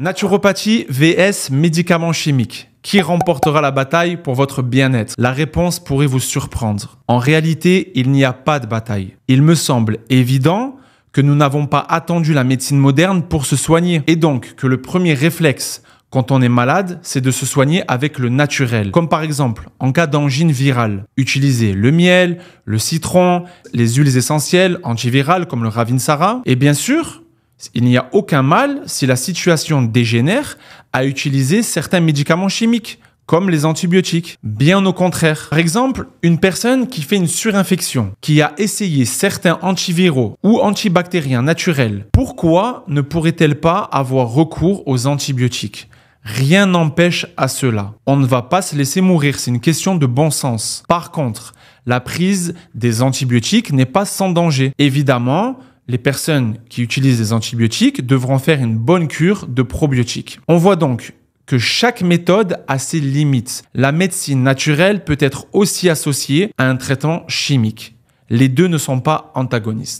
Naturopathie vs médicaments chimiques. Qui remportera la bataille pour votre bien-être? La réponse pourrait vous surprendre. En réalité, il n'y a pas de bataille. Il me semble évident que nous n'avons pas attendu la médecine moderne pour se soigner et donc que le premier réflexe quand on est malade, c'est de se soigner avec le naturel. Comme par exemple, en cas d'angine virale, utiliser le miel, le citron, les huiles essentielles antivirales comme le Ravinsara. Et bien sûr, il n'y a aucun mal si la situation dégénère à utiliser certains médicaments chimiques comme les antibiotiques. Bien au contraire. Par exemple, une personne qui fait une surinfection, qui a essayé certains antiviraux ou antibactériens naturels, pourquoi ne pourrait-elle pas avoir recours aux antibiotiques? Rien n'empêche à cela. On ne va pas se laisser mourir, c'est une question de bon sens. Par contre, la prise des antibiotiques n'est pas sans danger. Évidemment, les personnes qui utilisent des antibiotiques devront faire une bonne cure de probiotiques. On voit donc que chaque méthode a ses limites. La médecine naturelle peut être aussi associée à un traitement chimique. Les deux ne sont pas antagonistes.